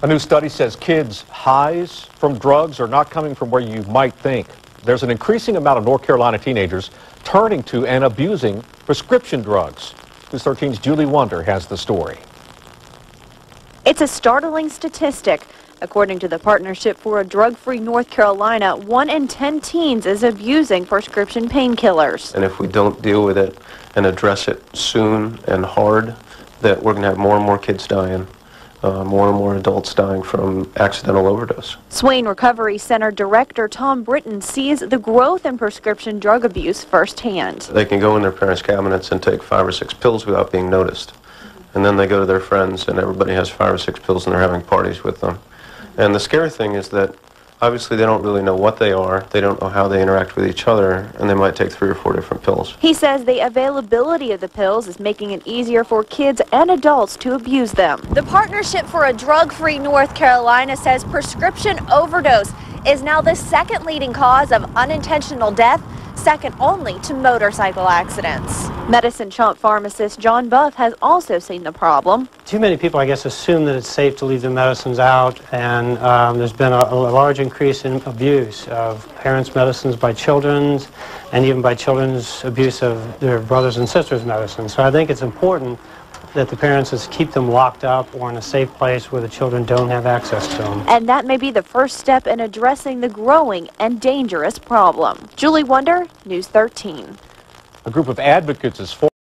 A new study says kids' highs from drugs are not coming from where you might think. There's an increasing amount of North Carolina teenagers turning to and abusing prescription drugs. News 13's Julie Wonder has the story. It's a startling statistic. According to the Partnership for a Drug-Free North Carolina, one in 10 teens is abusing prescription painkillers. And if we don't deal with it and address it soon and hard, that we're going to have more and more kids dying, uh, more and more adults dying from accidental overdose. Swain Recovery Center Director Tom Britton sees the growth in prescription drug abuse firsthand. They can go in their parents' cabinets and take five or six pills without being noticed. And then they go to their friends and everybody has five or six pills and they're having parties with them. And the scary thing is that obviously they don't really know what they are, they don't know how they interact with each other, and they might take three or four different pills. He says the availability of the pills is making it easier for kids and adults to abuse them. The Partnership for a Drug-Free North Carolina says prescription overdose is now the second leading cause of unintentional death, second only to motorcycle accidents. Medicine Shoppe pharmacist John Buff has also seen the problem. Too many people, I guess, assume that it's safe to leave the medicines out, and um, there's been a, a, large increase in abuse of parents' medicines by children's, and even by children's abuse of their brothers and sisters' medicines. So I think it's important that the parents just keep them locked up or in a safe place where the children don't have access to them. And that may be the first step in addressing the growing and dangerous problem. Julie Wonder, News 13. A group of advocates is formed.